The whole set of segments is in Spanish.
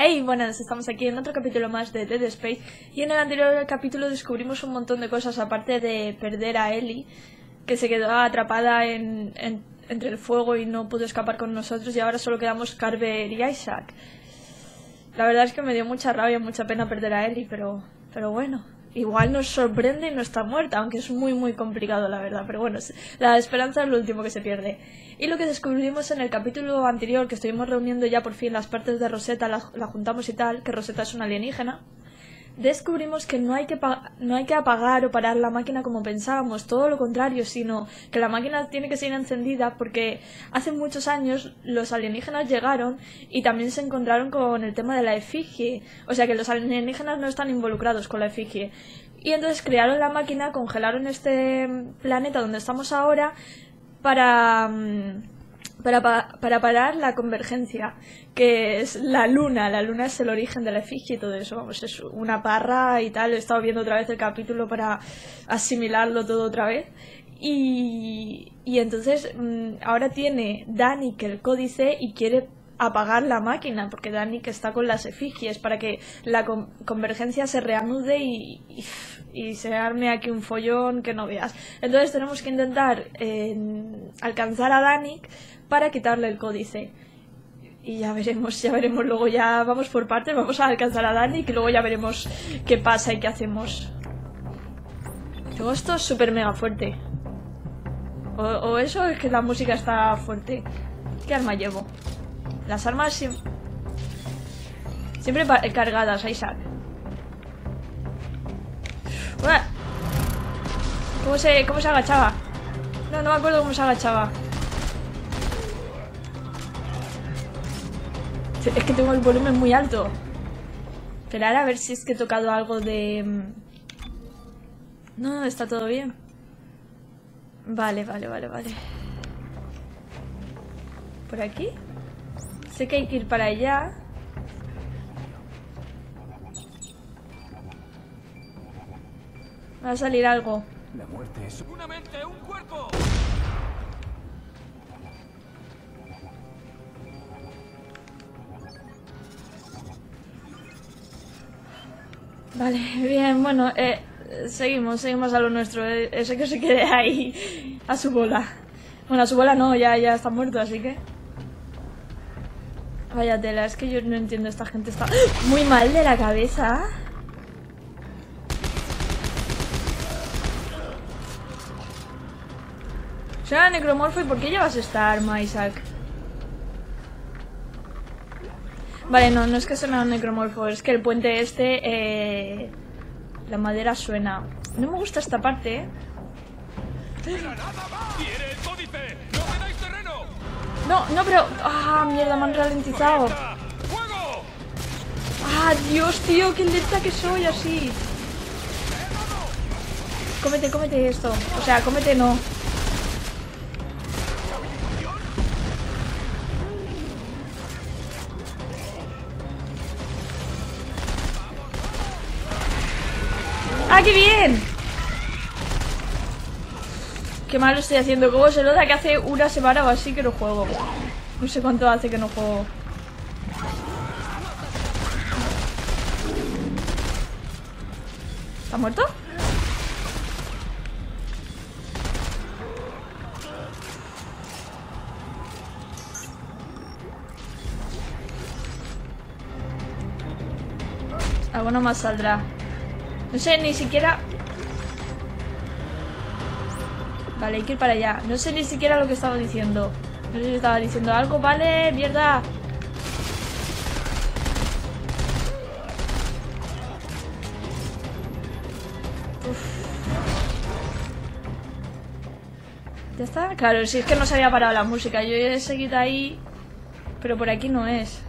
Hey, buenas, estamos aquí en otro capítulo más de Dead Space y en el anterior capítulo descubrimos un montón de cosas aparte de perder a Ellie, que se quedó atrapada en, en- entre el fuego y no pudo escapar con nosotros y ahora solo quedamos Carver y Isaac. La verdad es que me dio mucha rabia, mucha pena perder a Ellie, pero, pero bueno, igual nos sorprende y no está muerta, aunque es muy muy complicado la verdad, pero bueno, la esperanza es lo último que se pierde. Y lo que descubrimos en el capítulo anterior, que estuvimos reuniendo ya por fin las partes de Rosetta, la, la juntamos y tal, que Rosetta es una alienígena, descubrimos que no hay que, no hay que apagar o parar la máquina como pensábamos, todo lo contrario, sino que la máquina tiene que seguir encendida porque hace muchos años los alienígenas llegaron y también se encontraron con el tema de la efigie, o sea que los alienígenas no están involucrados con la efigie. Y entonces crearon la máquina, congelaron este mm, planeta donde estamos ahora para... mm, para, pa- para parar la convergencia, que es la luna. La luna es el origen de la efigie y todo eso. Vamos, es una parra y tal. He estado viendo otra vez el capítulo para asimilarlo todo otra vez. Y, y entonces mm, ahora tiene Danik el códice y quiere apagar la máquina porque Danik está con las efigies para que la con- convergencia se reanude y, y, y se arme aquí un follón que no veas. Entonces tenemos que intentar alcanzar a Danik para quitarle el códice. Y ya veremos, ya veremos. Luego ya vamos por partes, vamos a alcanzar a Danik y luego ya veremos qué pasa y qué hacemos. Luego esto es súper mega fuerte. O, o eso es que la música está fuerte. ¿Qué arma llevo? Las armas siem- siempre pa- cargadas, Isaac. ¿Cómo se, ¿Cómo se agachaba? No, no me acuerdo cómo se agachaba. Es que tengo el volumen muy alto. Esperar a ver si es que he tocado algo de... mm, No, está todo bien. Vale, vale, vale, vale. ¿Por aquí? Sé que hay que ir para allá. Va a salir algo. La muerte es ¡Una mente, un cuerpo! Vale, bien, bueno, eh, seguimos, seguimos a lo nuestro. eh, ese que se quede ahí a su bola. Bueno, a su bola no, ya, ya está muerto, así que... Vaya tela, es que yo no entiendo, esta gente está muy mal de la cabeza. Será necromorfo y ¿por qué llevas esta arma, Isaac? Vale, no, no es que suena un necromorfo, es que el puente este, eh, la madera suena. No me gusta esta parte, ¿eh? No, no, pero... Ah, mierda, me han ralentizado. ¡Ah! Dios, tío, qué lenta que soy así. Cómete, cómete esto. O sea, cómete no. ¡Ah, qué bien! Qué mal estoy haciendo. ¿Cómo se nota que hace una semana o así que no juego? No sé cuánto hace que no juego. ¿Está muerto? Alguno más saldrá. No sé, ni siquiera... Vale, hay que ir para allá. No sé ni siquiera lo que estaba diciendo. No sé si estaba diciendo algo. Vale, mierda. ¿Ya está? Claro, si es que no se había parado la música. Yo he seguido ahí, pero por aquí no es.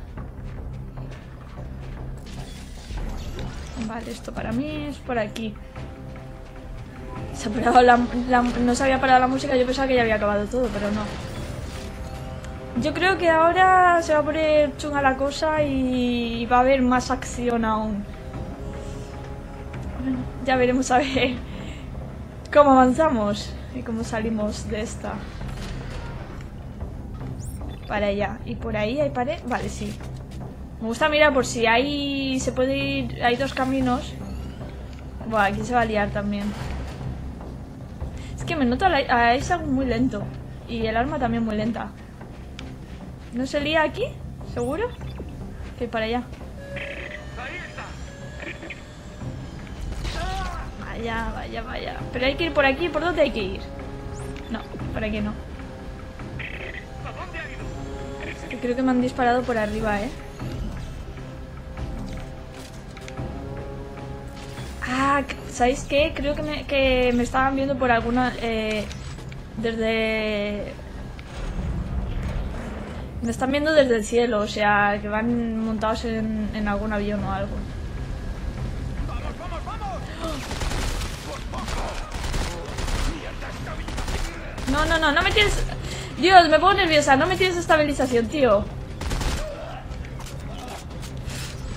Vale, esto para mí es por aquí. Se ha la- no se había parado la música, yo pensaba que ya había acabado todo, pero no. Yo creo que ahora se va a poner chunga la cosa y va a haber más acción aún. Ya veremos a ver cómo avanzamos y cómo salimos de esta. Para allá. ¿Y por ahí hay pared? Vale, sí. Me gusta mirar por si hay... Se puede ir... Hay dos caminos. Buah, aquí se va a liar también. Que me noto a, Isaac muy lento. Y el arma también muy lenta. ¿No se lía aquí? ¿Seguro? Que para allá. Vaya, vaya, vaya. Pero hay que ir por aquí. ¿Por dónde hay que ir? No, por aquí no. Que creo que me han disparado por arriba, ¿eh? Ah, ¿sabéis qué? Creo que me, que me estaban viendo por alguna... Eh, desde... Me están viendo desde el cielo, o sea, que van montados en, en algún avión o algo. No, no, no, no me tienes... Dios, me pongo nerviosa, no me tienes estabilización, tío.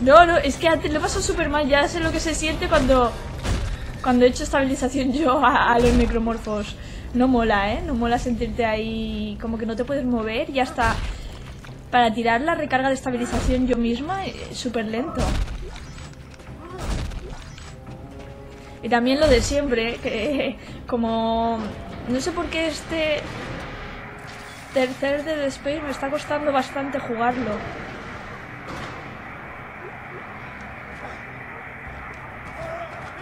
No, no, es que antes lo paso súper mal, ya sé lo que se siente cuando... Cuando he hecho estabilización yo a, los necromorfos. No mola, ¿eh? No mola sentirte ahí como que no te puedes mover y hasta para tirar la recarga de estabilización yo misma eh, súper lento. Y también lo de siempre, que como... No sé por qué este tercer Dead Space me está costando bastante jugarlo.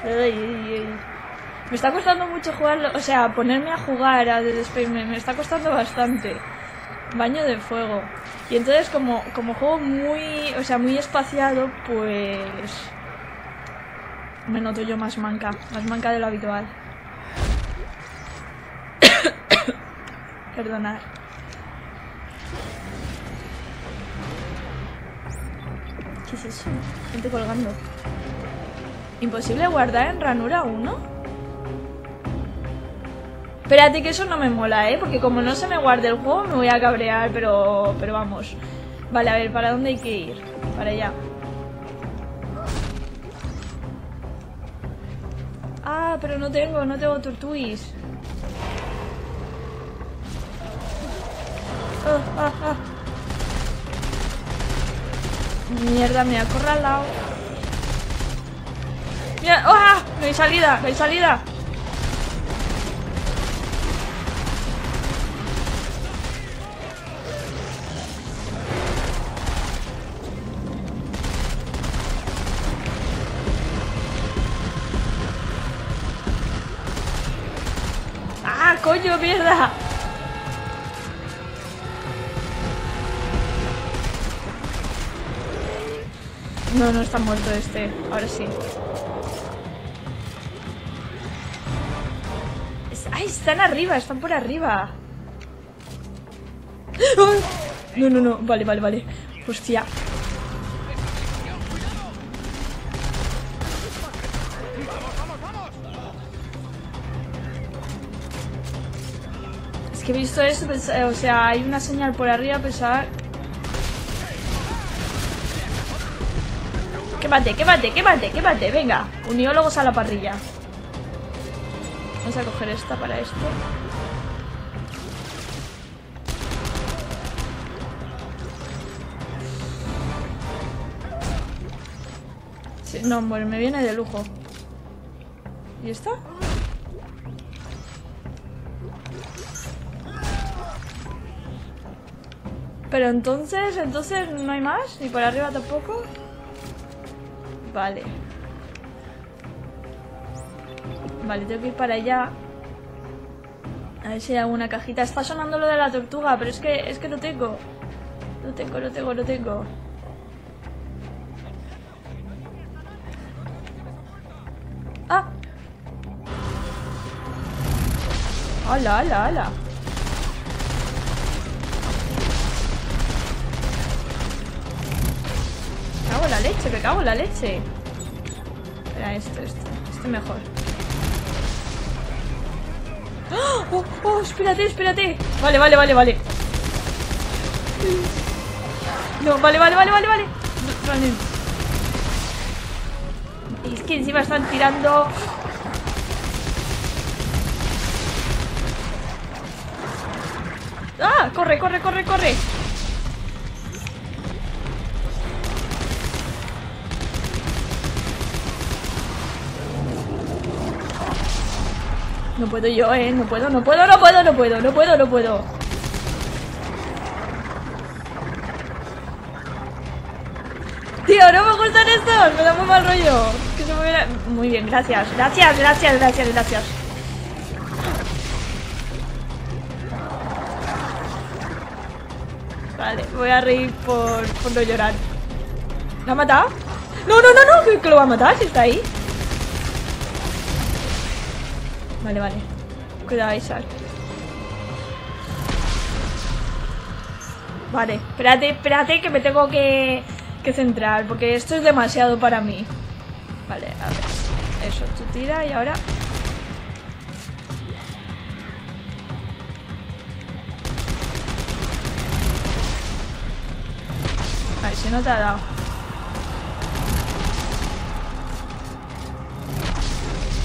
Me está costando mucho jugarlo, o sea, ponerme a jugar a Dead Space me, está costando bastante. Baño de fuego. Y entonces como, como juego muy, o sea, muy espaciado, pues me noto yo más manca, más manca de lo habitual. Perdonad. ¿Qué es eso? Gente colgando. ¿Imposible guardar en ranura 1? Espérate que eso no me mola, ¿eh? Porque como no se me guarde el juego me voy a cabrear, pero, pero vamos. Vale, a ver, ¿para dónde hay que ir? Para allá. Ah, pero no tengo, no tengo tortuis. Ah, ah, ah. Mierda, me ha acorralado. Mira, ¡ah! No hay salida, no hay salida. ¡Ah, coño, mierda! No, no está muerto este. Ahora sí. Están arriba! Están por arriba. No, no, no. Vale, vale, vale. Hostia. Es que he visto eso, eh, o sea, hay una señal por arriba, pensaba... Quémate, quémate, quémate, quémate, venga. Uniólogos a la parrilla. Vamos a coger esta para esto. No, bueno, me viene de lujo. ¿Y esta? Pero entonces, entonces no hay más, ni por arriba tampoco. Vale. Vale, tengo que ir para allá. A ver si hay alguna cajita. Está sonando lo de la tortuga, pero es que es que lo tengo. Lo tengo, lo tengo, lo tengo. ¡Ah! ¡Hala, hala, hala! Me cago en la leche, me cago en la leche. Espera, esto, esto. Esto mejor. ¡Oh! ¡Oh! Espérate, espérate. Vale, vale, vale, vale. No, vale, vale, vale, vale, vale. Es que encima están tirando. ¡Ah! ¡Corre, corre, corre, corre! No puedo yo, eh. No puedo, no puedo, no puedo, no puedo, no puedo, no puedo. Tío, no me gustan estos. Me da muy mal rollo. Que se me Muy bien, gracias. Gracias, gracias, gracias, gracias. Vale, voy a reír por, por no llorar. ¿Lo ha matado? No, no, no, no, que lo va a matar si está ahí. Vale, vale. Cuidado, Isaac. Vale, espérate, espérate que me tengo que, que centrar porque esto es demasiado para mí. Vale, a ver. Eso, tú tira y ahora... Vale, si no te ha dado.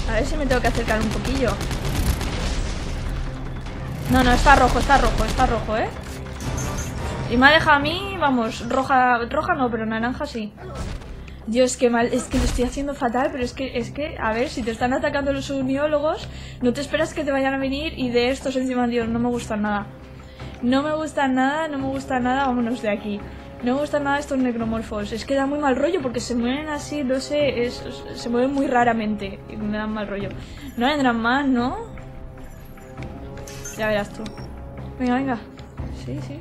A ver si me tengo que acercar un poquillo. No, no, está rojo, está rojo, está rojo, ¿eh? Y me ha dejado a mí, vamos, roja, roja no, pero naranja sí. Dios, qué mal, es que lo estoy haciendo fatal, pero es que, es que, a ver, si te están atacando los uniólogos, no te esperas que te vayan a venir y de estos encima, Dios, no me gustan nada. No me gustan nada, no me gusta nada, vámonos de aquí. No me gustan nada estos necromorfos. Es que da muy mal rollo porque se mueven así, no sé, se mueven muy raramente y me dan mal rollo. No vendrán más, ¿no? Ya verás tú. Venga, venga. Sí, sí.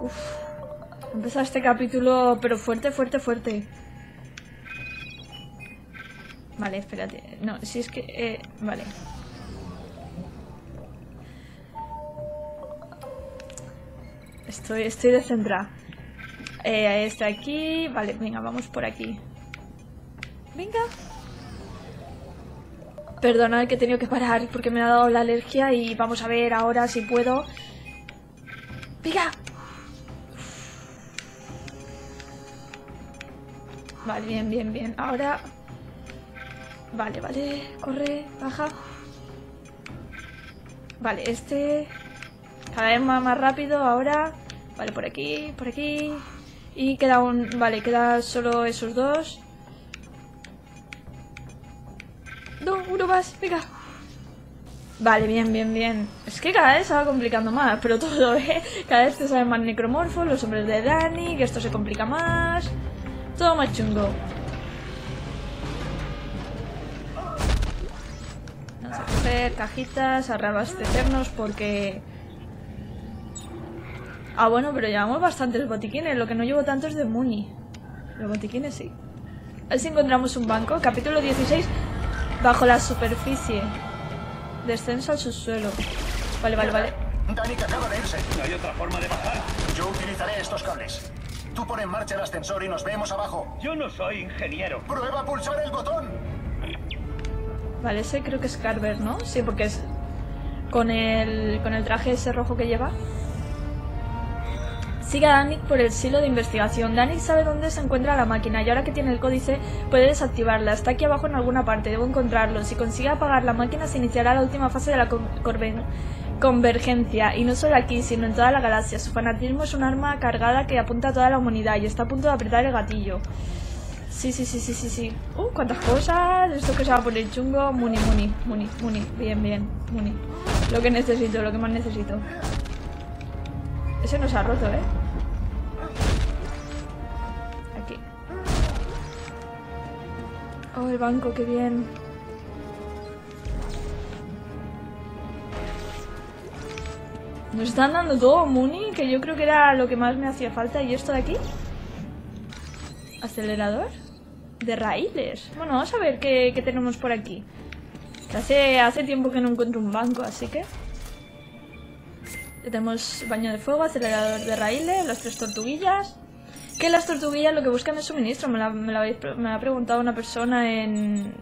Uf. Empezar este capítulo, pero fuerte, fuerte, fuerte. Vale, espérate. No, si es que... eh, vale. Estoy, estoy descentrada. Eh, este aquí... Vale, venga, vamos por aquí. Venga. Perdonad que he tenido que parar porque me ha dado la alergia y vamos a ver ahora si puedo... ¡Venga! Vale, bien, bien, bien. Ahora... Vale, vale. Corre, baja. Vale, este... Cada vez más, más rápido ahora. Vale, por aquí, por aquí. Y queda un... Vale, queda solo esos dos. No, uno más, venga. Vale, bien, bien, bien. Es que cada vez se va complicando más, pero todo, ¿eh? Cada vez te salen más necromorfos, los hombres de Dani, que esto se complica más. Todo más chungo. Vamos a coger cajitas, a reabastecernos porque... Ah, bueno, pero llevamos bastantes botiquines. Lo que no llevo tanto es de Muni. Los botiquines sí. A ver si encontramos un banco. Capítulo 16. Bajo la superficie. Descenso al subsuelo. Vale, vale, vale. Dani que acaba de irse. ¿No hay otra forma de bajar? Yo utilizaré estos cables. Tú pon en marcha el ascensor y nos vemos abajo. Yo no soy ingeniero. Prueba a pulsar el botón. Vale, ese creo que es Carver, ¿no? Sí, porque es con el, con el traje ese rojo que lleva. Sigue a Danik por el silo de investigación. Danik sabe dónde se encuentra la máquina y ahora que tiene el códice puede desactivarla. Está aquí abajo en alguna parte, debo encontrarlo. Si consigue apagar la máquina se iniciará la última fase de la convergencia. Y no solo aquí, sino en toda la galaxia. Su fanatismo es un arma cargada que apunta a toda la humanidad y está a punto de apretar el gatillo. Sí, sí, sí, sí, sí, sí. Uh, cuántas cosas. Esto que se va a poner chungo. Muni, muni, muni, muni. Bien, bien, muni. Lo que necesito, lo que más necesito. Ese no se ha roto, ¿eh? Oh, el banco, qué bien. Nos están dando todo Muni, que yo creo que era lo que más me hacía falta. ¿Y esto de aquí? Acelerador de raíles. Bueno, vamos a ver qué, tenemos por aquí. Hace, hace tiempo que no encuentro un banco, así que... Tenemos baño de fuego, acelerador de raíles, las tres tortuguillas. Que las tortuguillas lo que buscan es suministro. Me, la, me, la habéis me ha preguntado una persona en,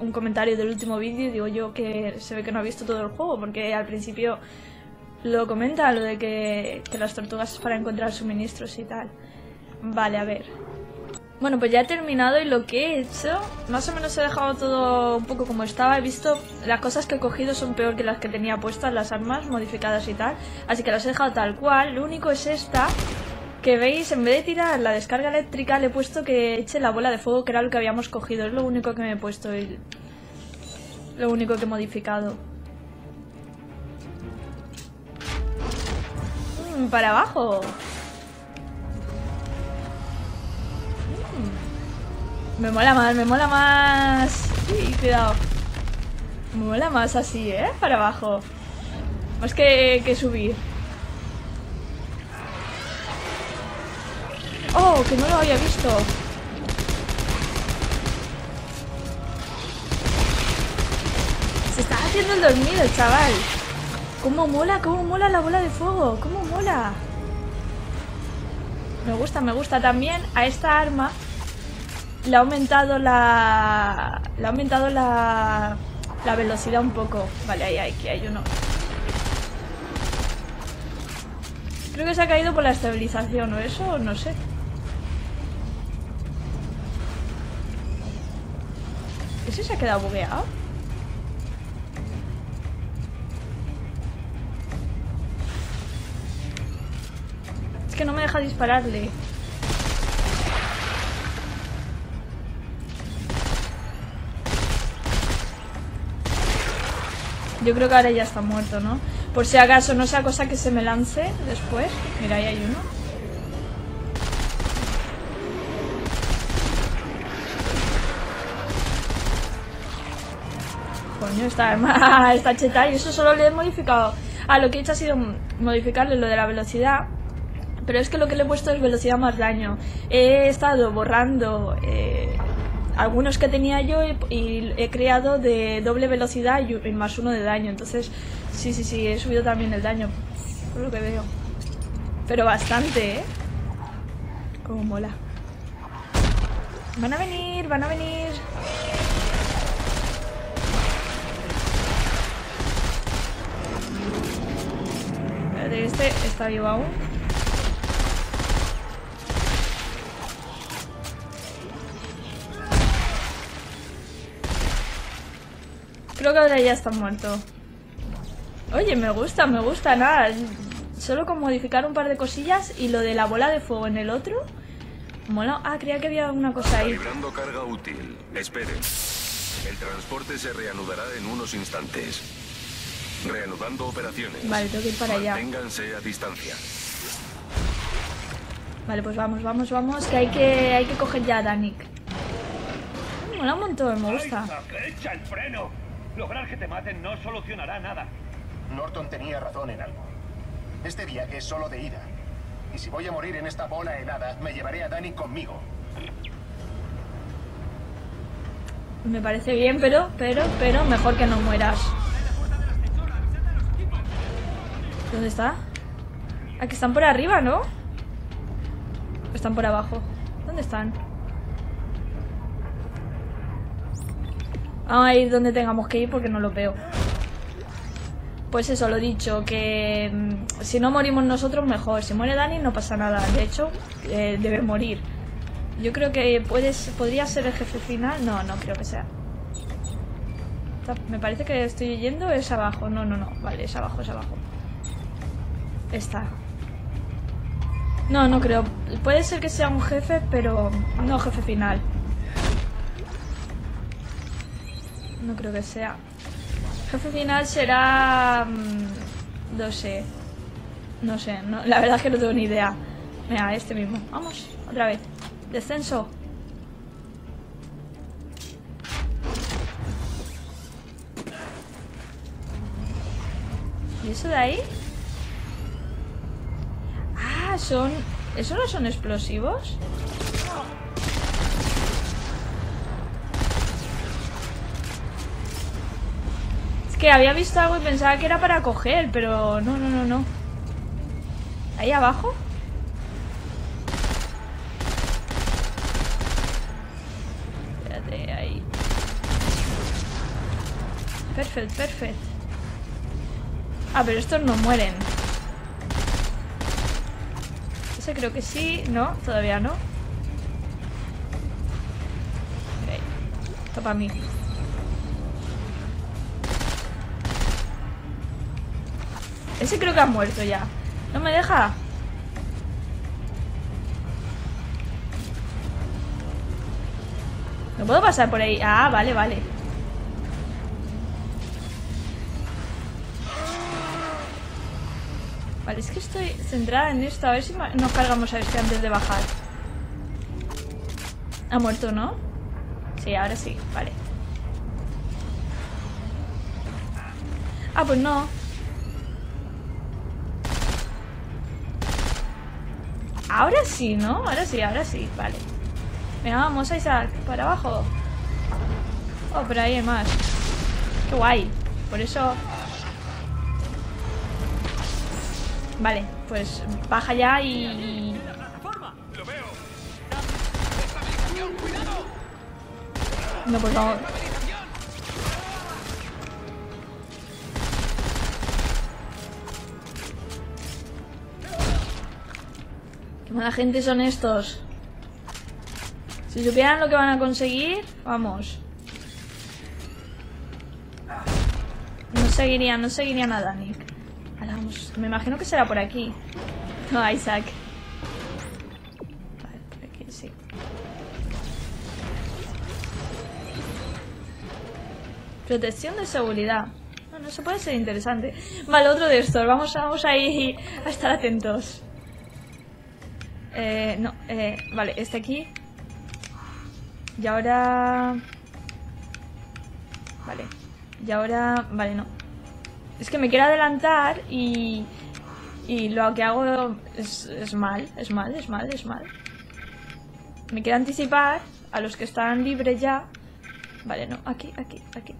un comentario del último vídeo. Digo yo que se ve que no ha visto todo el juego, porque al principio lo comenta, lo de que, que las tortugas es para encontrar suministros y tal. Vale, a ver. Bueno, pues ya he terminado y lo que he hecho, más o menos he dejado todo un poco como estaba. He visto las cosas que he cogido son peor que las que tenía puestas, las armas modificadas y tal. Así que las he dejado tal cual. Lo único es esta, Que veis, en vez de tirar la descarga eléctrica, le he puesto que eche la bola de fuego, que era lo que habíamos cogido. Es lo único que me he puesto. y Lo único que he modificado. Mm, para abajo. Mm. Me mola más, me mola más. Sí, cuidado. Me mola más así, ¿eh? Para abajo. Más que, que subir. Oh, que no lo había visto. Se está haciendo el dormido, chaval. ¿Cómo mola? ¿Cómo mola la bola de fuego? ¿Cómo mola? Me gusta, me gusta. También a esta arma le ha aumentado la... Le ha aumentado la... La velocidad un poco. Vale, ahí, ahí, aquí hay uno. Creo que se ha caído por la estabilización o eso, no sé. ¿Ese se ha quedado bugueado? Es que no me deja dispararle. Yo creo que ahora ya está muerto, ¿no? Por si acaso no sea cosa que se me lance después. Mira, ahí hay uno. Coño, esta arma está cheta y eso solo le he modificado. Ah, lo que he hecho ha sido modificarle lo de la velocidad. Pero es que lo que le he puesto es velocidad más daño. He estado borrando eh, algunos que tenía yo y, y he creado de doble velocidad y, y más uno de daño. Entonces, sí, sí, sí, he subido también el daño. Por lo que veo. Pero bastante, ¿eh? Como mola. Van a venir, van a venir. Este está vivo aún. Creo que ahora ya está muerto. Oye, me gusta, me gusta, nada. Solo con modificar un par de cosillas y lo de la bola de fuego en el otro. Mola. Ah, creía que había una cosa ahí. Carga útil. Esperen. El transporte se reanudará en unos instantes. Reanudando operaciones. Vale, tengo que ir para allá. Manténganse a distancia. Vale, pues vamos, vamos, vamos. Que hay que, hay que coger ya a Danik. Mola un montón, me gusta. ¡Aiza, que echa el freno! Lograr que te maten no solucionará nada. Norton tenía razón en algo. Este viaje es solo de ida. Y si voy a morir en esta bola helada, me llevaré a Danny conmigo. Me parece bien, pero, pero, pero mejor que no mueras. ¿Dónde está? Aquí están por arriba, ¿no? Están por abajo. ¿Dónde están? Vamos a ir donde tengamos que ir porque no lo veo. Pues eso, lo dicho, que mm, si no morimos nosotros, mejor. Si muere Dani, no pasa nada. De hecho, eh, debe morir. Yo creo que puedes, podría ser el jefe final. No, no creo que sea. Me parece que estoy yendo es abajo. No, no, no. Vale, es abajo, es abajo. Está. No, no creo. Puede ser que sea un jefe, pero no jefe final. No creo que sea. Jefe final será... mm, No sé. No sé. no- la verdad es que no tengo ni idea. Mira, este mismo. Vamos, otra vez. Descenso. ¿Y eso de ahí? Son... ¿Eso no son explosivos? Es que había visto algo y pensaba que era para coger, pero no, no, no, no. ¿Ahí abajo? Espérate, ahí. Perfect, perfect. Ah, pero estos no mueren creo que sí. No, todavía no. Okay. Esto para mí. Ese creo que ha muerto ya. ¿No me deja? ¿No puedo pasar por ahí? Ah, vale, vale. Vale, es que estoy centrada en esto. A ver si nos cargamos a este antes de bajar. Ha muerto, ¿no? Sí, ahora sí. Vale. Ah, pues no. Ahora sí, ¿no? Ahora sí, ahora sí. Vale. Venga, vamos, Isaac. Para abajo. Oh, pero ahí hay más. Qué guay. Por eso... Vale, pues baja ya y... No, por favor. Qué mala gente son estos. Si supieran lo que van a conseguir, vamos. No seguirían, no seguirían a Dani. Me imagino que será por aquí. No, Isaac. Vale, por aquí, sí. Protección de seguridad. Bueno, eso puede ser interesante. Vale, otro de estos. Vamos, vamos ahí a estar atentos. Eh, no, eh, vale, este aquí. Y ahora... Vale. Y ahora... Vale, no. Es que me quiero adelantar y... Y lo que hago es, es mal, es mal, es mal, es mal. Me quiero anticipar a los que están libres ya. Vale, no, aquí, aquí, aquí.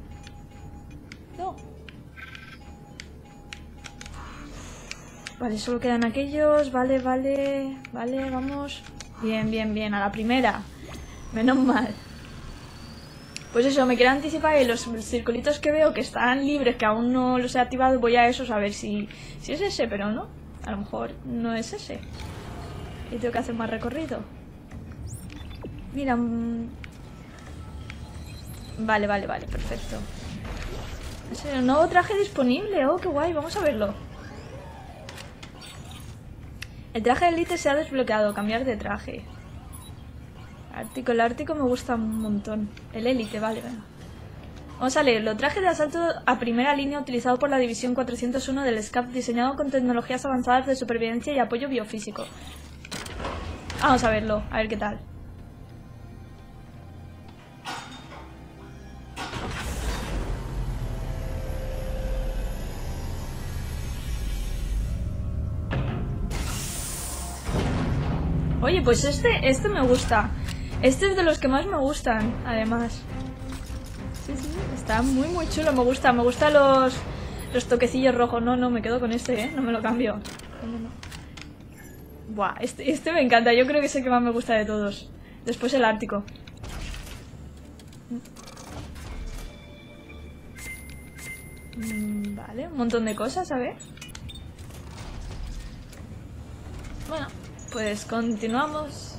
No. Vale, solo quedan aquellos. Vale, vale, vale, vamos. Bien, bien, bien, a la primera. Menos mal. Pues eso, me quiero anticipar y los circulitos que veo que están libres, que aún no los he activado, voy a esos a ver si, si es ese, pero no. A lo mejor no es ese. Y tengo que hacer más recorrido. Mira. Mm. Vale, vale, vale, perfecto. Es un nuevo traje disponible. Oh, qué guay, vamos a verlo. El traje de Elite se ha desbloqueado. Cambiar de traje. Ártico. El Ártico me gusta un montón. El Elite, vale, venga. Vamos a leerlo. Traje de asalto a primera línea utilizado por la División 401 del SCAP, diseñado con tecnologías avanzadas de supervivencia y apoyo biofísico. Vamos a verlo, a ver qué tal. Oye, pues este, este me gusta. Este es de los que más me gustan, además. Sí, sí, está muy, muy chulo. Me gusta, me gustan los, los toquecillos rojos. No, no, me quedo con este, ¿eh? No me lo cambio. No. Buah, este, este me encanta. Yo creo que es el que más me gusta de todos. Después el Ártico. Mm, vale, un montón de cosas, a ver. Bueno, pues continuamos.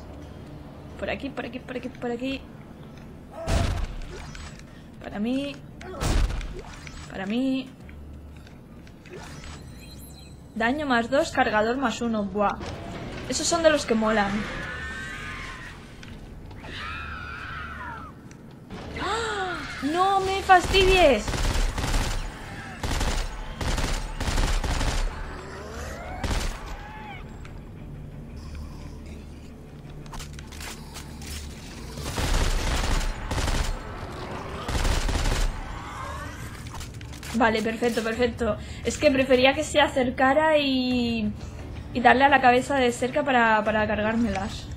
Por aquí, por aquí, por aquí, por aquí. Para mí. Para mí. Daño más dos, cargador más uno. Buah. Esos son de los que molan. ¡Ah! ¡No me fastidies! Vale, perfecto, perfecto. Es que prefería que se acercara y, y darle a la cabeza de cerca para, para cargármelas.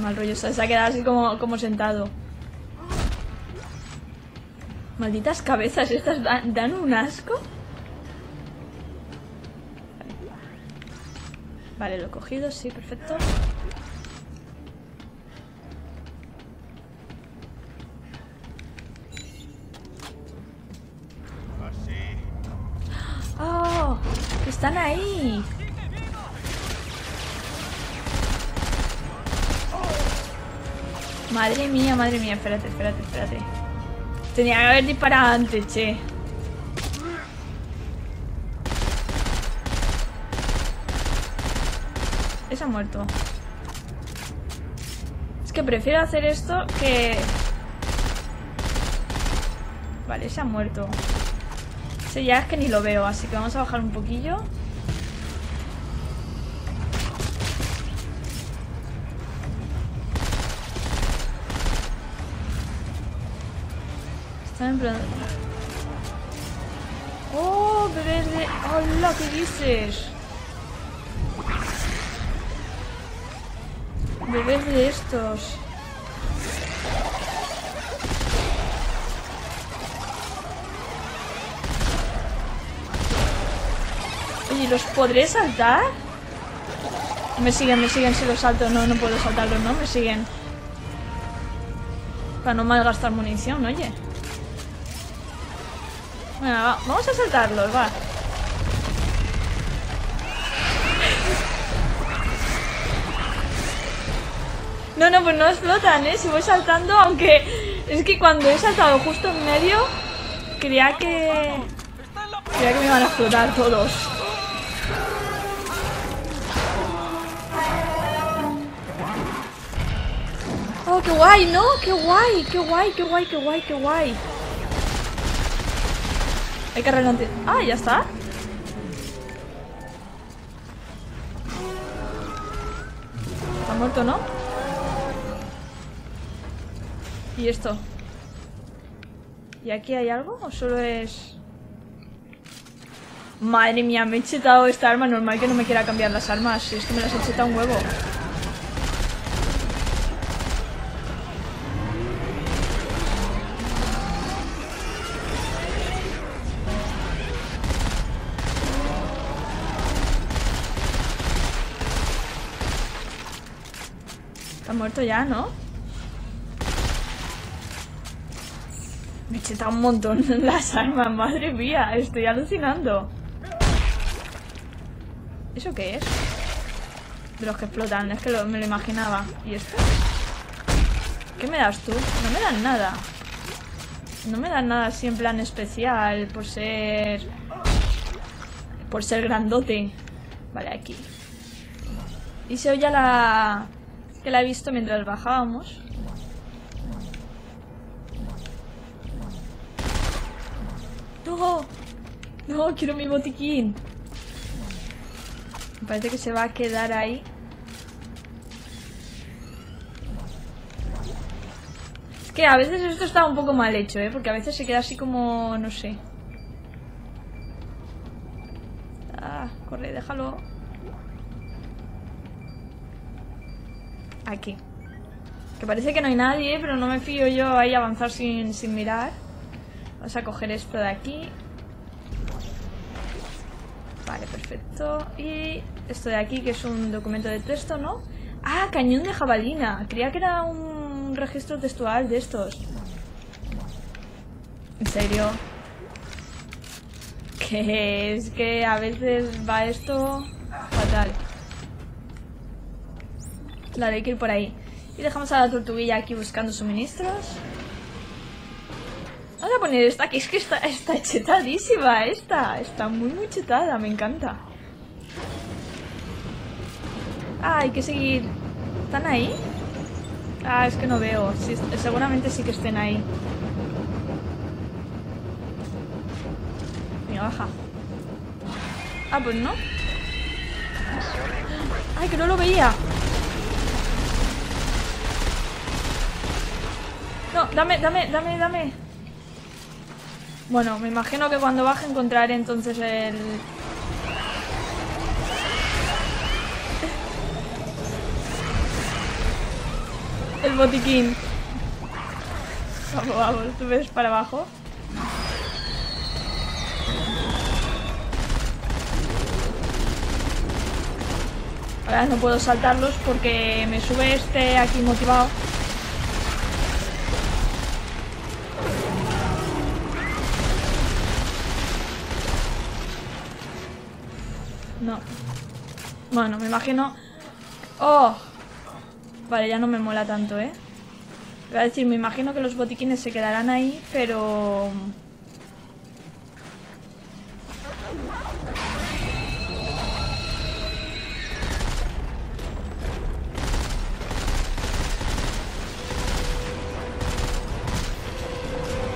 Mal rollo, se ha quedado así como, como sentado. Malditas cabezas, estas dan, dan un asco. Vale, lo he cogido, sí, perfecto. ¡Oh! ¡Están ahí! Madre mía, madre mía, espérate, espérate, espérate. Tenía que haber disparado antes, che. Ese ha muerto. Es que prefiero hacer esto que... Vale, se ha muerto. Ese ya es que ni lo veo, así que vamos a bajar un poquillo. ¡Oh, bebés de... ¡Hola! ¿Qué dices? Bebés de estos. Oye, ¿los podré saltar? Me siguen, me siguen si los salto. No, no puedo saltarlos, ¿no? Me siguen. Para no malgastar munición, oye. Bueno, va, vamos a saltarlos, va. No, no, pues no explotan, ¿eh? Si voy saltando, aunque... Es que cuando he saltado justo en medio, creía que... Creía que me iban a explotar todos. ¡Oh, qué guay! ¡No! ¡Qué guay! ¡Qué guay! ¡Qué guay! ¡Qué guay! ¡Qué guay! Hay que arreglar... ¡Ah, ya está! Está muerto, ¿no? ¿Y esto? ¿Y aquí hay algo? ¿O solo es...? Madre mía, me he chetado esta arma. Normal que no me quiera cambiar las armas. Es que me las he chetado un huevo. Muerto ya, ¿no? Me he un montón las armas, madre mía, estoy alucinando. ¿Eso qué es? De los que explotan, es que me lo imaginaba. ¿Y esto? ¿Qué me das tú? No me dan nada. No me dan nada así en plan especial por ser... Por ser grandote. Vale, aquí. Y se oye la... Que la he visto mientras bajábamos. ¡No! ¡No! ¡Quiero mi botiquín! Me parece que se va a quedar ahí. Es que a veces esto está un poco mal hecho, ¿eh? Porque a veces se queda así como... no sé. Ah, corre, déjalo. Aquí. Que parece que no hay nadie, pero no me fío yo ahí avanzar sin, sin mirar. Vamos a coger esto de aquí. Vale, perfecto. Y esto de aquí, que es un documento de texto, ¿no? Ah, cañón de jabalina. Creía que era un registro textual de estos. ¿En serio? Que es que a veces va esto fatal. La de que ir por ahí. Y dejamos a la tortuguilla aquí buscando suministros. Vamos a poner esta, que es que está, chetadísima esta. Está muy, muy chetada, me encanta. Ah, hay que seguir. ¿Están ahí? Ah, es que no veo. Seguramente sí que estén ahí. Venga, baja. Ah, pues no. Ay, que no lo veía. No, dame, dame, dame, dame. Bueno, me imagino que cuando baje encontraré entonces el... El botiquín. Vamos, vamos, tú ves para abajo. Ahora no puedo saltarlos porque me sube este aquí motivado. Bueno, me imagino... ¡Oh! Vale, ya no me mola tanto, ¿eh? Iba a decir, me imagino que los botiquines se quedarán ahí, pero...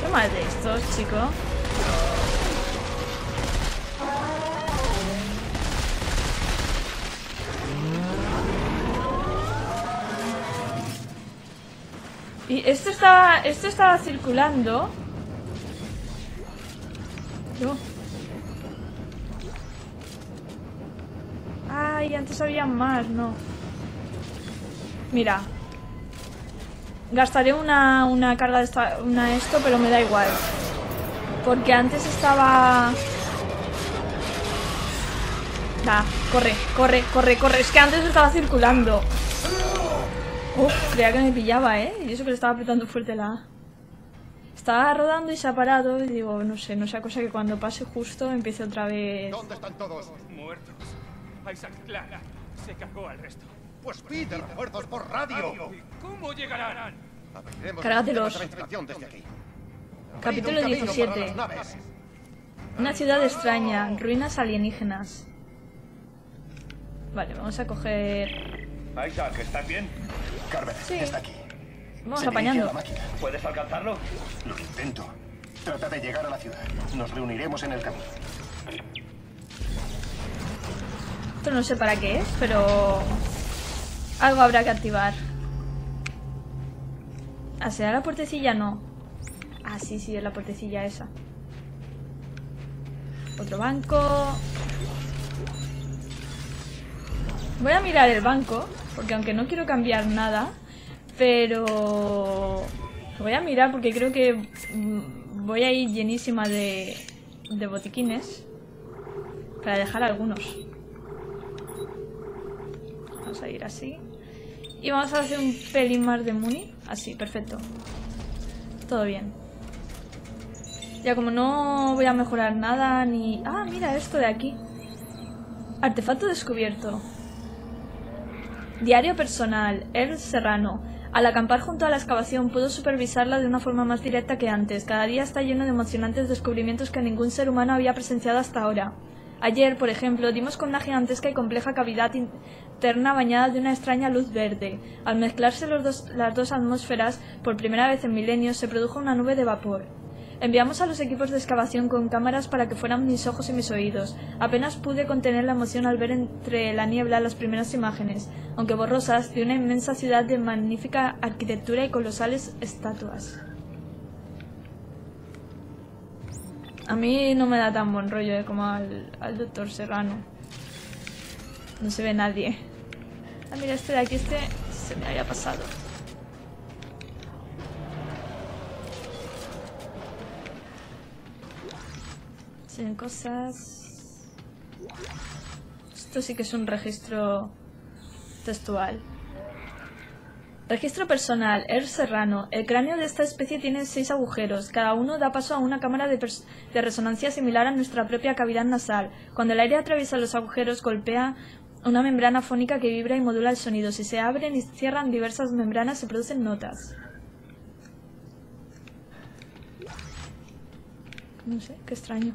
¿Qué más de estos, chicos? Y esto estaba, esto estaba circulando. Yo. Ay, antes había más, no. Mira. Gastaré una, una carga de esta, una esto, pero me da igual. Porque antes estaba... Da, corre, corre, corre, corre. Es que antes estaba circulando. Uf, creía que me pillaba, ¿eh? Y eso que le estaba apretando fuerte la A. Estaba rodando y se ha parado y digo, no sé, no sea cosa que cuando pase justo empiece otra vez... ¿Dónde están todos? Muertos. Isaac Clark se cargó al resto. Pues pide refuerzos por radio. ¿Cómo llegarán? Cárgatelos. desde aquí. Capítulo Abrid un camino 17. para las naves. Una ciudad extraña, ruinas alienígenas. Vale, vamos a coger... Isaac, ¿estás bien? Carver, Sí. está aquí. Vamos Se apañando. la máquina. ¿Puedes alcanzarlo? Lo intento. Trata de llegar a la ciudad. Nos reuniremos en el camino. Esto no sé para qué es, pero... Algo habrá que activar. ¿Ah, será la puertecilla? No. Ah, sí, sí, es la puertecilla esa. Otro banco. Voy a mirar el banco, porque aunque no quiero cambiar nada, pero... Voy a mirar porque creo que mm, voy a ir llenísima de, de botiquines para dejar algunos. Vamos a ir así. Y vamos a hacer un pelín más de Muni. Así, perfecto. Todo bien. Ya como no voy a mejorar nada ni... Ah, mira esto de aquí. Artefacto descubierto. Diario personal. El Serrano. Al acampar junto a la excavación puedo supervisarla de una forma más directa que antes. Cada día está lleno de emocionantes descubrimientos que ningún ser humano había presenciado hasta ahora. Ayer, por ejemplo, dimos con una gigantesca y compleja cavidad interna bañada de una extraña luz verde. Al mezclarse los dos- las dos atmósferas, por primera vez en milenios, se produjo una nube de vapor. Enviamos a los equipos de excavación con cámaras para que fueran mis ojos y mis oídos. Apenas pude contener la emoción al ver entre la niebla las primeras imágenes, aunque borrosas, de una inmensa ciudad de magnífica arquitectura y colosales estatuas. A mí no me da tan buen rollo eh, como al, al doctor Serrano. No se ve nadie. Ah, mira, este de aquí, este se me había pasado. Tienen cosas... Esto sí que es un registro textual. Registro personal, Er Serrano. El cráneo de esta especie tiene seis agujeros. Cada uno da paso a una cámara de, de resonancia similar a nuestra propia cavidad nasal. Cuando el aire atraviesa los agujeros, golpea una membrana fónica que vibra y modula el sonido. Si se abren y cierran diversas membranas, se producen notas. No sé, qué extraño.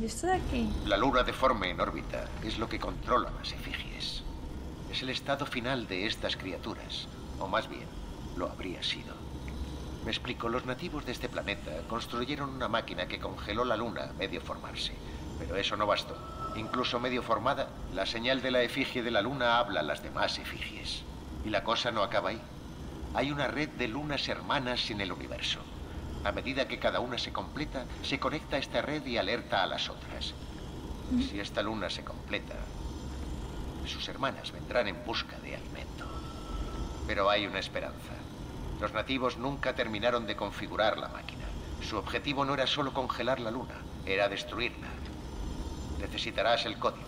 ¿Y esto de aquí? La luna deforme en órbita es lo que controla las efigies. Es el estado final de estas criaturas, o más bien, lo habría sido. Me explico, los nativos de este planeta construyeron una máquina que congeló la luna a medio formarse, pero eso no bastó. Incluso medio formada, la señal de la efigie de la luna habla a las demás efigies. Y la cosa no acaba ahí. Hay una red de lunas hermanas en el universo. A medida que cada una se completa, se conecta a esta red y alerta a las otras. Si esta luna se completa, sus hermanas vendrán en busca de alimento. Pero hay una esperanza. Los nativos nunca terminaron de configurar la máquina. Su objetivo no era solo congelar la luna, era destruirla. Necesitarás el códice.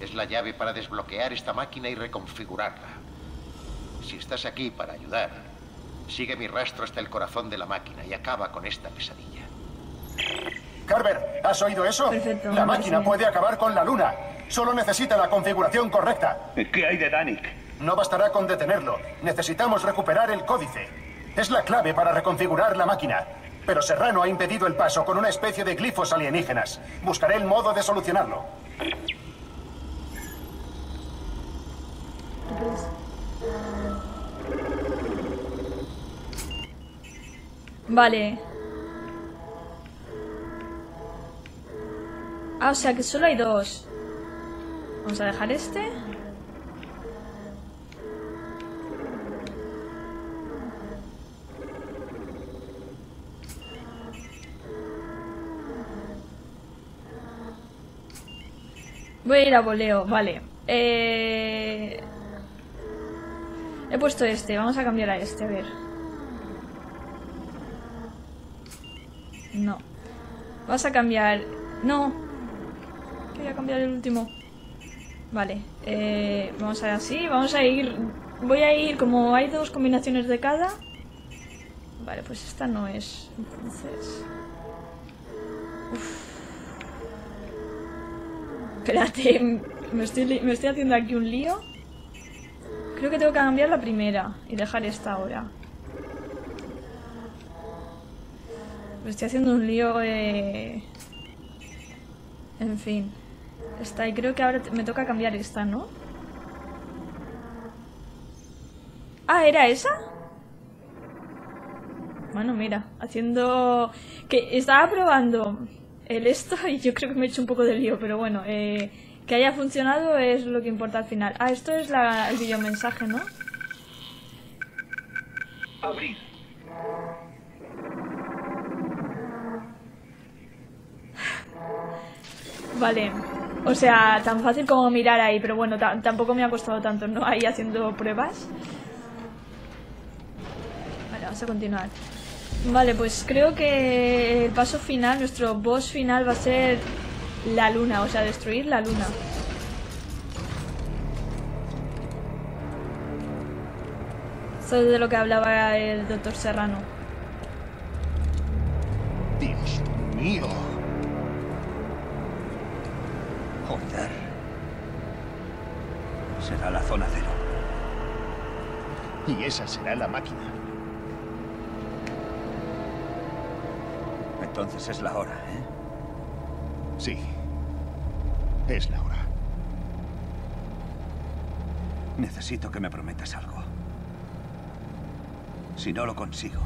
Es la llave para desbloquear esta máquina y reconfigurarla. Si estás aquí para ayudar, sigue mi rastro hasta el corazón de la máquina y acaba con esta pesadilla. Carver, ¿has oído eso? Perfecto, La máquina puede acabar con la luna. Solo necesita la configuración correcta. ¿Qué hay de Danik? No bastará con detenerlo. Necesitamos recuperar el códice. Es la clave para reconfigurar la máquina. Pero Serrano ha impedido el paso con una especie de glifos alienígenas. Buscaré el modo de solucionarlo. ¿Qué Vale. Ah, o sea que solo hay dos. Vamos a dejar este. Voy a ir a voleo, vale. Eh... He puesto este, vamos a cambiar a este, a ver. No. Vas a cambiar... No. Quería cambiar el último. Vale. Eh, vamos a ir así, vamos a ir... Voy a ir, como hay dos combinaciones de cada... Vale, pues esta no es. Entonces... Espérate, me estoy haciendo aquí un lío. Creo que tengo que cambiar la primera y dejar esta ahora. Me estoy haciendo un lío eh... En fin. Esta, y creo que ahora me toca cambiar esta, ¿no? Ah, ¿era esa? Bueno, mira, haciendo... Que estaba probando el esto y yo creo que me he hecho un poco de lío, pero bueno, eh, que haya funcionado es lo que importa al final. Ah, esto es la, el videomensaje, ¿no? Abrir. Vale. O sea, tan fácil como mirar ahí, pero bueno, tampoco me ha costado tanto, ¿no? Ahí haciendo pruebas. Vale, vamos a continuar. Vale, pues creo que el paso final, nuestro boss final va a ser la luna, o sea, destruir la luna. Eso es de lo que hablaba el doctor Serrano. Dios mío. Será la zona cero. Y esa será la máquina. Entonces es la hora, ¿eh? Sí. Es la hora. Necesito que me prometas algo. Si no lo consigo,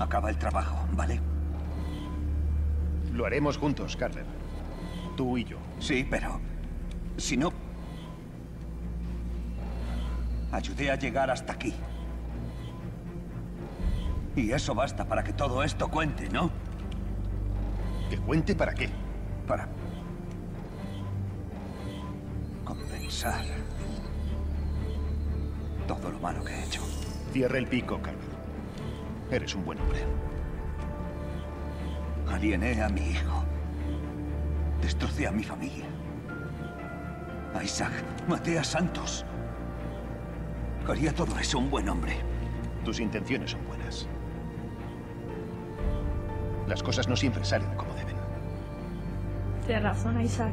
acaba el trabajo, ¿vale? Lo haremos juntos, Carter. Tú y yo. Sí, pero... Si no... Ayudé a llegar hasta aquí. Y eso basta para que todo esto cuente, ¿no? ¿Que cuente para qué? Para... compensar todo lo malo que he hecho. Cierra el pico, Carter. Eres un buen hombre. Aliené a mi hijo. Destrocé a mi familia. A Isaac. Maté a Santos. Haría todo eso un buen hombre. Tus intenciones son buenas. Las cosas no siempre salen como deben. Tienes razón, Isaac.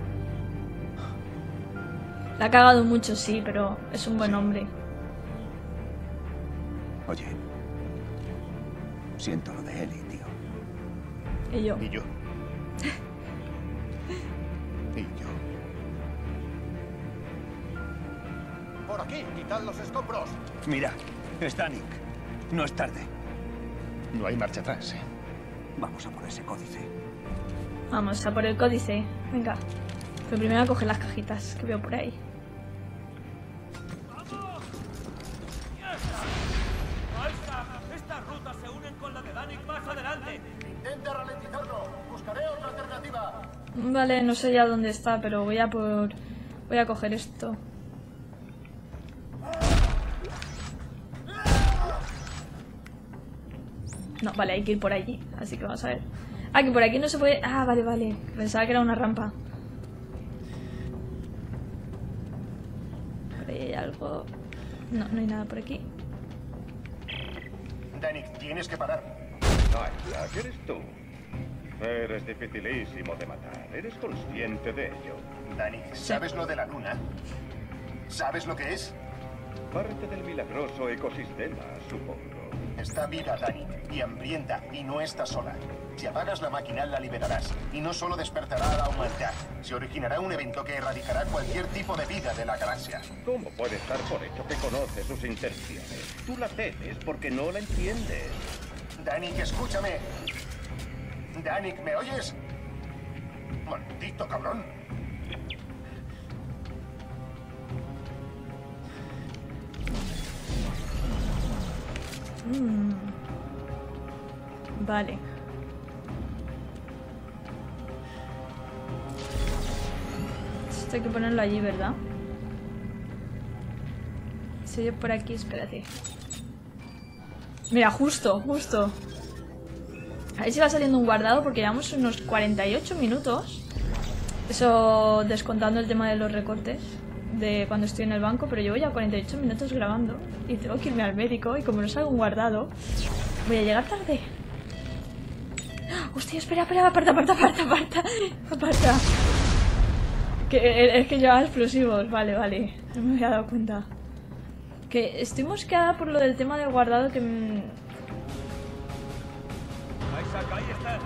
La ha cagado mucho, sí, pero es un buen hombre. Oye, siento lo de Ellie, tío. Y yo. Y yo. Quitad los escombros. Mira, está Nick. No es tarde. No hay marcha atrás, ¿eh? Vamos a por ese códice. Vamos a por el códice. Venga. Pero primero a coger las cajitas que veo por ahí. Vale, no sé ya dónde está, pero voy a por... Voy a coger esto. No, vale, hay que ir por allí. Así que vamos a ver. Ah, que por aquí no se puede... Ah, vale, vale. Pensaba que era una rampa. Por ahí hay algo... No, no hay nada por aquí. Danik, tienes que parar. Isaac, eres tú. Eres dificilísimo de matar. Eres consciente de ello. Danik, ¿sabes lo de la luna? ¿Sabes lo que es? Parte del milagroso ecosistema, supongo. Está viva, Danik, y hambrienta, y no está sola. Si apagas la máquina, la liberarás. Y no solo despertará a la humanidad, se originará un evento que erradicará cualquier tipo de vida de la galaxia. ¿Cómo puede estar por hecho que conoce sus intenciones? Tú la temes porque no la entiendes. Danik, escúchame. Danik, ¿me oyes? Maldito cabrón. Vale. Esto hay que ponerlo allí, ¿verdad? Si oye por aquí, espérate. Mira, justo, justo. A ver si va saliendo un guardado porque llevamos unos 48 minutos. Eso descontando el tema de los recortes de cuando estoy en el banco, pero llevo ya 48 minutos grabando y tengo que irme al médico y como no salgo guardado, voy a llegar tarde. Hostia, espera, espera, aparta, aparta, aparta, aparta, aparta. Que, es que lleva explosivos, vale, vale, no me había dado cuenta. Que estoy mosqueada por lo del tema del guardado que... mm, Isaac, ahí está.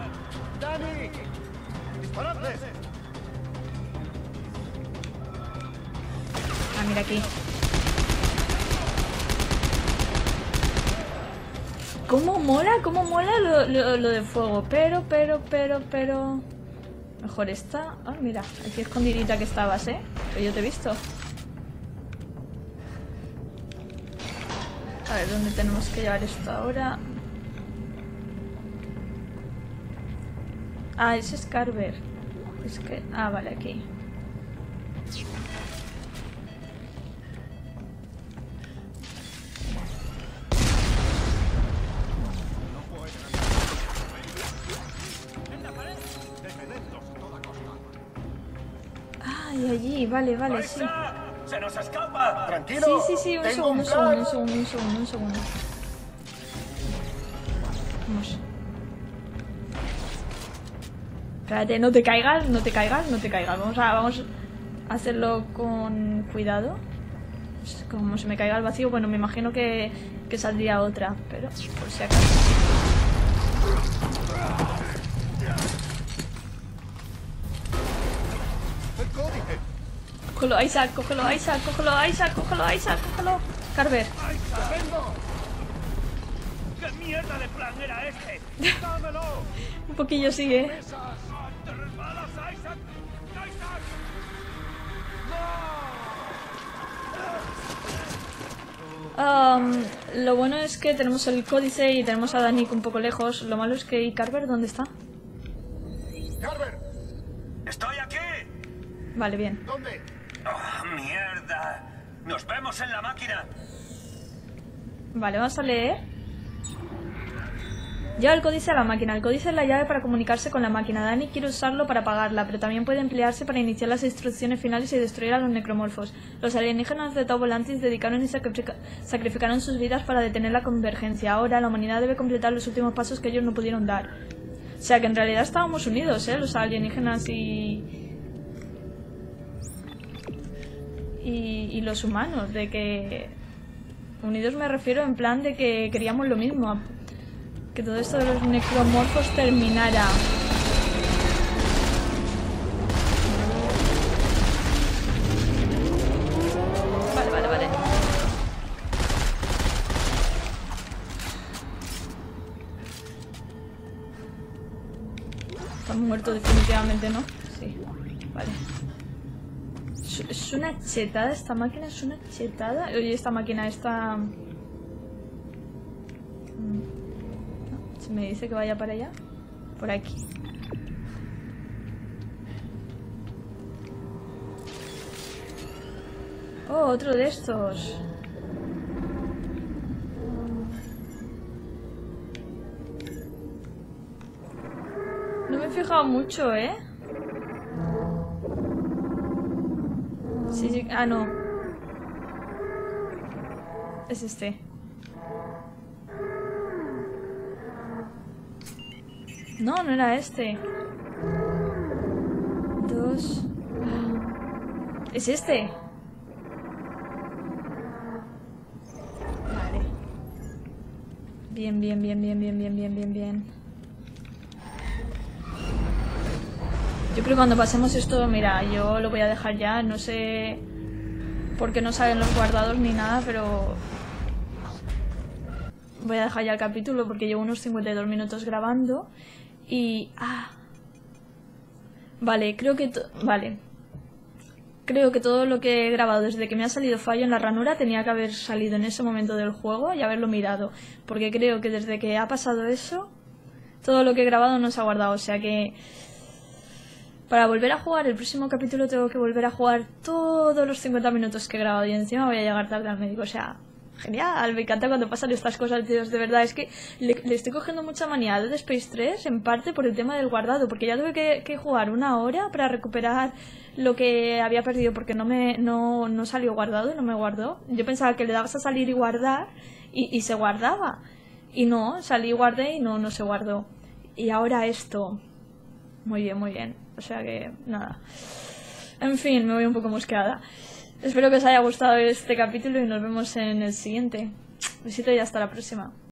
¡Disparadle! Mira aquí. ¿Cómo mola? ¿Cómo mola lo, lo, de fuego? Pero, pero, pero, pero... Mejor esta... Ah, mira, aquí escondidita que estabas, ¿eh? Pero yo te he visto. A ver, ¿dónde tenemos que llevar esto ahora? Ah, es Carver. Es que... Ah, vale, aquí. Allí, vale, vale, sí. ¡Se nos escapa! Tranquilo. Sí, sí, sí, un segundo, un un segundo, un segundo, un segundo, un segundo. Vamos. Espérate, no te caigas, no te caigas, no te caigas. Vamos a, vamos a hacerlo con cuidado. Como se me caiga el vacío, bueno, me imagino que, que saldría otra, pero por si acaso. Cógelo, Isaac, cógelo, Isaac, cógelo, Isaac, cógelo, Isaac, cógelo. Carver, ¿Qué mierda de plan era este? ¡Dámelo! un poquillo sigue. Um, lo bueno es que tenemos el códice y tenemos a Danik un poco lejos. Lo malo es que ¿y Carver dónde está? Carver, ¡Estoy aquí! Vale, bien. ¿dónde? ¡Nos vemos en la máquina! Vale, vamos a leer. Lleva el códice a la máquina. El códice es la llave para comunicarse con la máquina. Dani quiere usarlo para apagarla, pero también puede emplearse para iniciar las instrucciones finales y destruir a los necromorfos. Los alienígenas de Tau Volantis dedicaron y sacrifica- sacrificaron sus vidas para detener la convergencia. Ahora la humanidad debe completar los últimos pasos que ellos no pudieron dar. O sea que en realidad estábamos unidos, ¿eh? Los alienígenas y... Y, y los humanos, de que... Unidos me refiero en plan de que queríamos lo mismo, que todo esto de los necromorfos terminara. Vale, vale, vale. Están muertos definitivamente, ¿no? Sí. Vale. Es, una chetada esta máquina, es una chetada. Oye, esta máquina está... Mm. Se me dice que vaya para allá. Por aquí. Oh, otro de estos. No me he fijado mucho, ¿eh? Sí. Ah, no. Es este. No, no era este. Dos. Es este. Vale. Bien, bien, bien, bien, bien, bien, bien, bien, bien. Yo creo que cuando pasemos esto, mira, yo lo voy a dejar ya, no sé por qué no salen los guardados ni nada, pero voy a dejar ya el capítulo porque llevo unos 52 minutos grabando y... Ah. Vale, creo que... Vale. Creo que todo lo que he grabado desde que me ha salido fallo en la ranura tenía que haber salido en ese momento del juego y haberlo mirado. Porque creo que desde que ha pasado eso, todo lo que he grabado no se ha guardado. O sea que para volver a jugar el próximo capítulo tengo que volver a jugar todos los 50 minutos que he grabado y encima voy a llegar tarde al médico. O sea, genial, me encanta cuando pasan estas cosas, tíos, de verdad. Es que le, estoy cogiendo mucha manía a Dead Space 3 en parte por el tema del guardado, porque ya tuve que, jugar una hora para recuperar lo que había perdido porque no me no, no salió guardado y no me guardó. Yo pensaba que le dabas a salir y guardar y, y se guardaba. Y no, salí y guardé y no, no se guardó. Y ahora esto. Muy bien, muy bien. O sea que, nada. En fin, me voy un poco mosqueada. Espero que os haya gustado este capítulo y nos vemos en el siguiente. Besito y hasta la próxima.